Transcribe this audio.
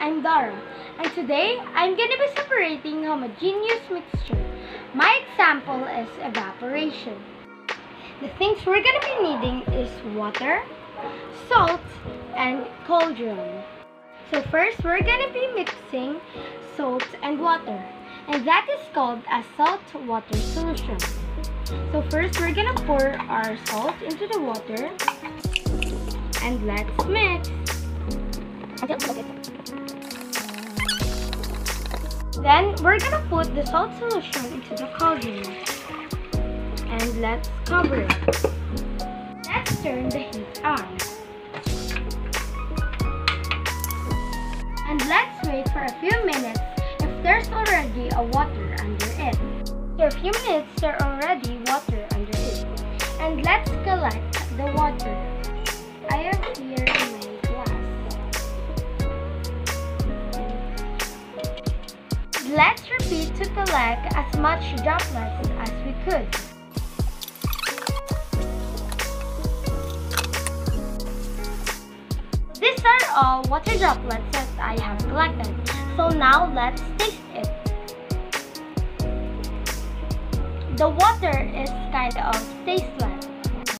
I'm Dara, and today I'm gonna be separating homogeneous mixture. My example is evaporation. The things we're gonna be needing is water, salt, and cauldron. So first, we're gonna be mixing salt and water, and that is called a salt water solution. So first, we're gonna pour our salt into the water, and let's mix. Then we're gonna put the salt solution into the cauldron. And let's cover it. Let's turn the heat on. And let's wait for a few minutes if there's already a water under it. For a few minutes there already water Let's repeat to collect as much droplets as we could. These are all water droplets that I have collected. So now let's taste it. The water is kind of tasteless.